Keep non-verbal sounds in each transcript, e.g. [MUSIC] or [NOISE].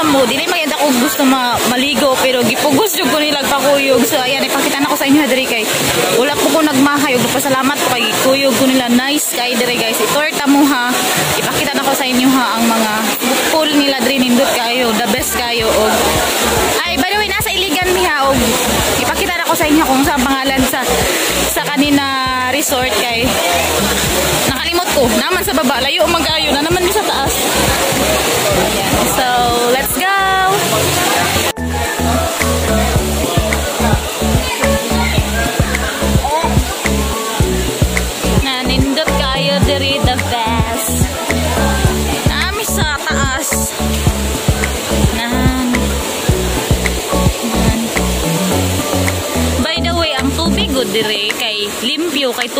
sa mo dili maganda ko gusto ma maligo pero gipugos jud ko nila pakuyog so ayan ipakita na ko sa inyo diri kay wala po ko nagmahay ug pasalamat kay kuyog ko nila. Nice kay diri guys. Itorta mo ha? Ipakita na ko sa inyo ha ang mga pool nila diri nindot kayo the best kayo og ay by the way nasa iligan mi ha og ipakita na ko sa inyo kung sa pangalan sa sa kanina resort kay nakalimot ko. Naman sa baba layo magayo na naman sa taas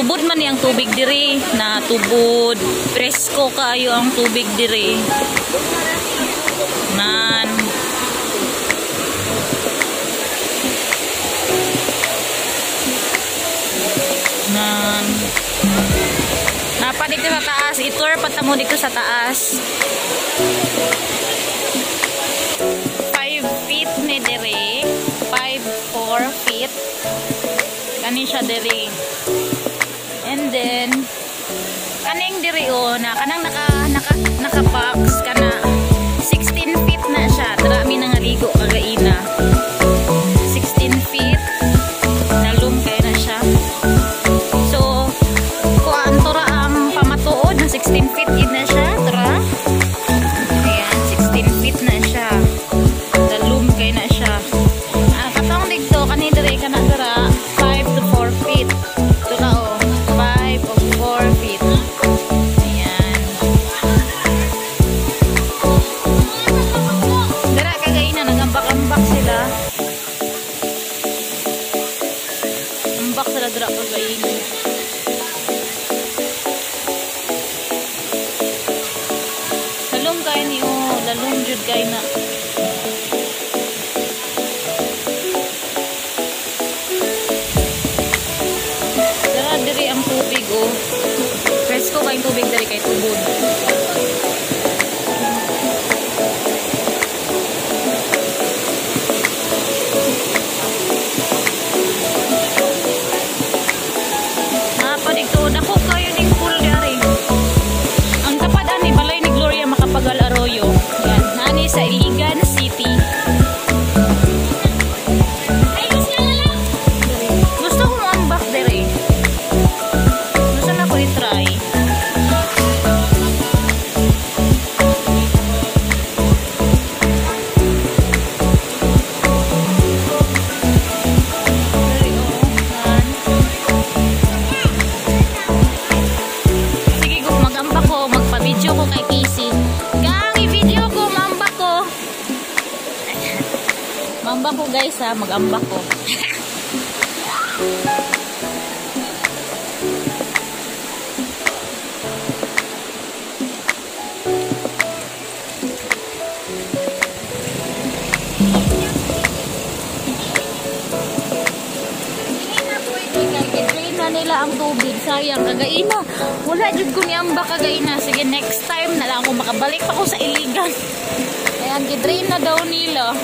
tubod man yang tubig dire na tubod presko kayo ang tubig dire nan nan Napa dito sa taas. I-tour patamo dito sa taas. 5 feet ni dire. 5, 4 feet. Kani siya dire. And then, kaning dire o, na kanang naka, naka, naka-box ka na. Ambak sila dira kagay na. Lalong kay ni o, lalong jud kay na. Guys ha, mag-amba ko. Nila ang tubig. Sayang, kagaina. Wala dyan ko niyamba kagaina. Sige, next time na lang ako makabalik pa ko sa iligan. Ayan, gidrain na daw nila.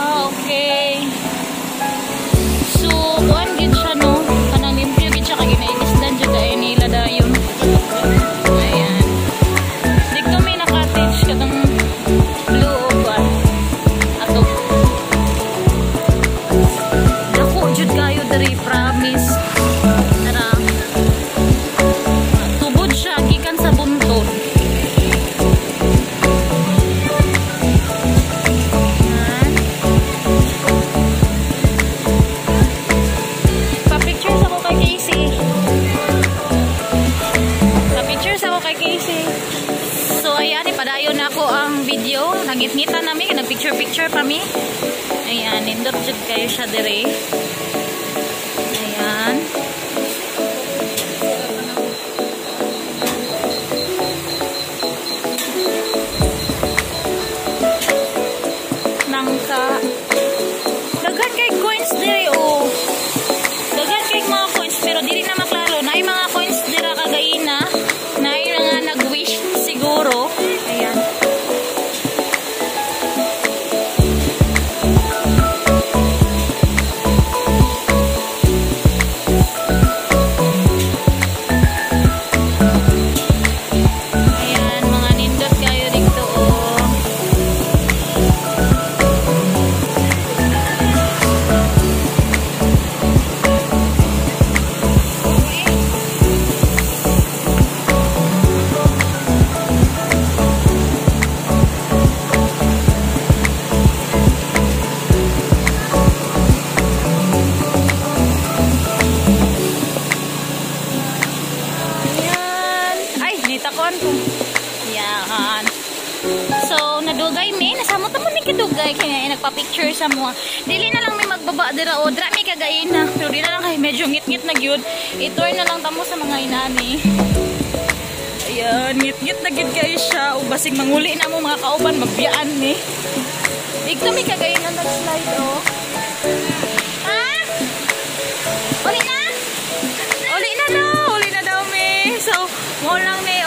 Oh, okay. Nindot jud kayo siya dire. Ayan. Nangka. Daghan kay coins dire oh. Daghan kay mga coins pero dili na maklaro. Na mga coins dira kagaina. Na mga nag-wish siguro. Naman ni kadugay. Kaya nagpa-picture sa mga. Dili na lang may magbaba dira o. Dira may kagayin na. Pero di na lang kay medyo ngit-ngit na gyud. Itour na lang tamo sa mga inani. Ayan, ngit-ngit na gyud kayo siya. O basig manguli na mo mga kauban. Magbiyaan ni. Dito may kagayin na nag-slide oh. Ha? Uli na? Uli na daw. Uli na daw mi. So, mo lang ni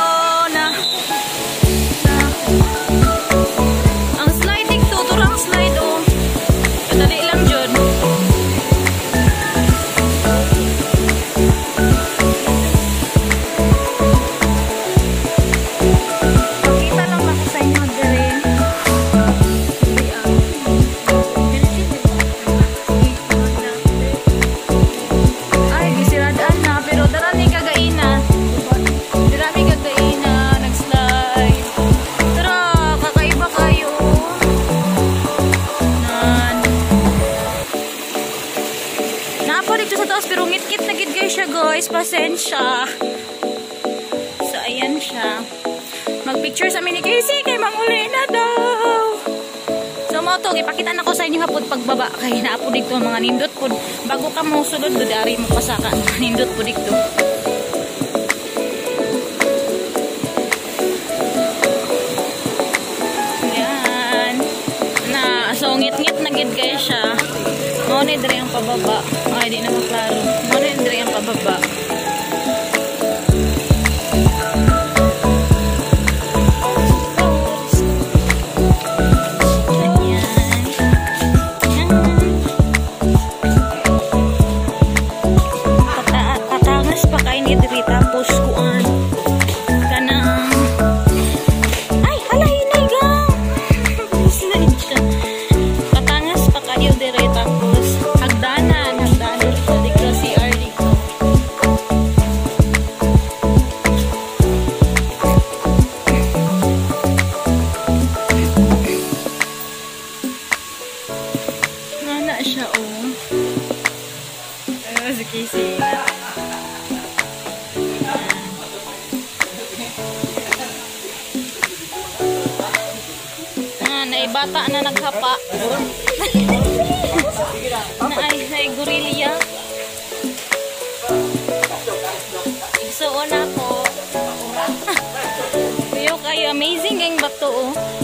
So, mo to, ipakita na ko sa inyo hapon pagbaba. Kay naapo dito mga nindot po. Bago ka mo sulod, dudari mo pasaka. Nindot po dito. Yan. Na, so ngit-ngit na gid kay siya. Mo ni ang pababa. Ay, di na maklaro. Mo ni Ah, naibata na naghapa. na ay, ay gorilya. Igsuon ako. [LAUGHS] Tuyo kayo, amazing ang bato oh.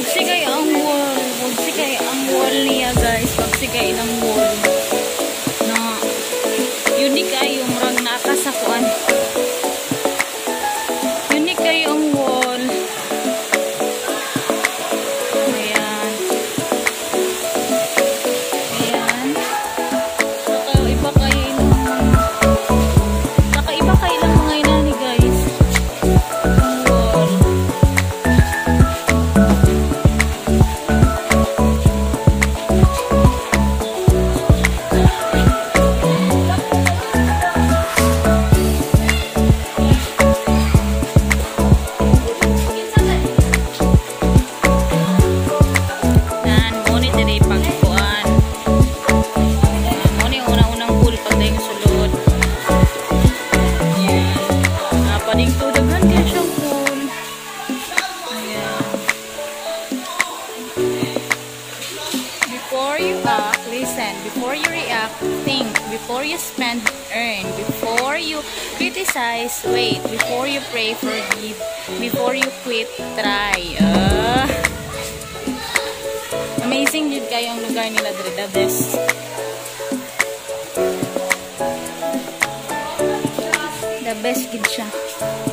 Pagsigay ang wall. Pagsigay ang wall niya guys. Pagsigay ng wall. guys. Wait, before you pray, forgive. Before you quit, try. Uh, amazing yun kayo ang lugar nila dre. The best. The best gid siya.